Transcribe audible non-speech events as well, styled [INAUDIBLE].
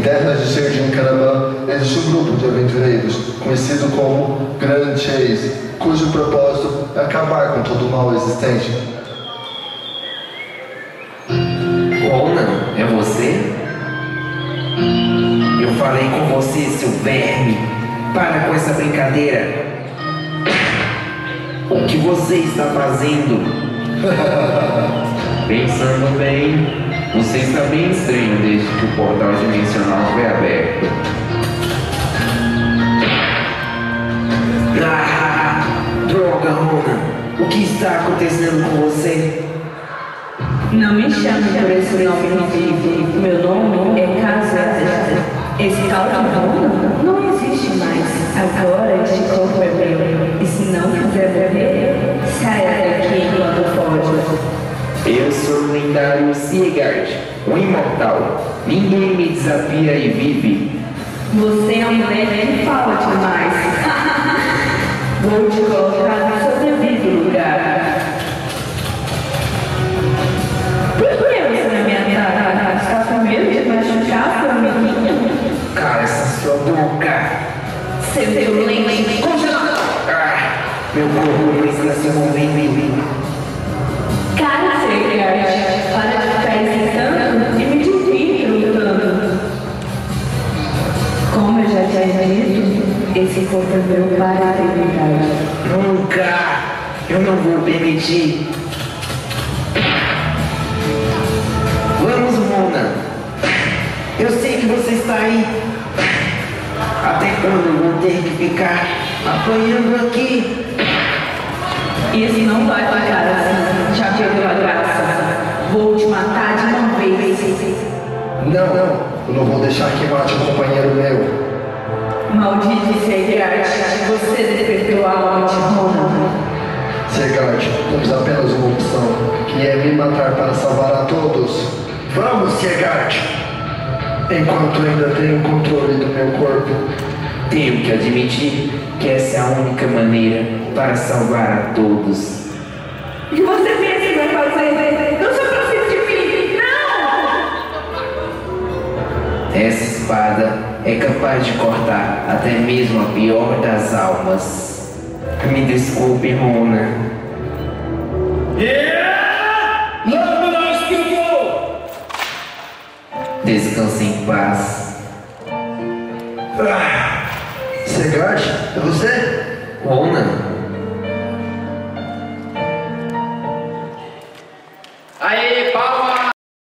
Em terras de Sergin Caravan, existe um grupo de aventureiros, conhecido como Grand Chase, cujo propósito é acabar com todo o mal existente. Ronan, é você? Eu falei com você, seu verme. Para com essa brincadeira. O que você está fazendo? [LAUGHS] Pensando bem, você está bem estranho desde que o portal dimensional foi aberto. Ah, droga, Ronan. O que está acontecendo com você? Não me chame por esse nome ridículo. Meu nome é Casada. Esse tal de Rona não existe lendário Siegard, o imortal. Ninguém me desafia e vive. Você é um mulher que fala demais. [LAUGHS] Vou te colocar no seu devido lugar. Por que você não me ataca? Está com medo de machucar seu amiguinho? Cala essa sua boca. Seu violento congelado. Ah, meu corpo não está se movendo. Esse é meu para a eternidade. Nunca! Eu não vou permitir. Vamos, Mona. Eu sei que você está aí. Até quando eu vou ter que ficar apanhando aqui? Isso não vai ficar assim. Já perdeu a graça. Vou te matar de uma vez. Não, não, eu não vou deixar que mate um companheiro meu. Maldito Sergard, você despertou a alma de Ronan. Segard, temos apenas uma opção, que é me matar para salvar a todos. Vamos, Segard! Enquanto ainda tenho controle do meu corpo. Tenho que admitir que essa é a única maneira para salvar a todos. Que você Essa espada é capaz de cortar até mesmo a pior das almas. Me desculpe, Rona. Descanse em paz. Segard, é você? Rona,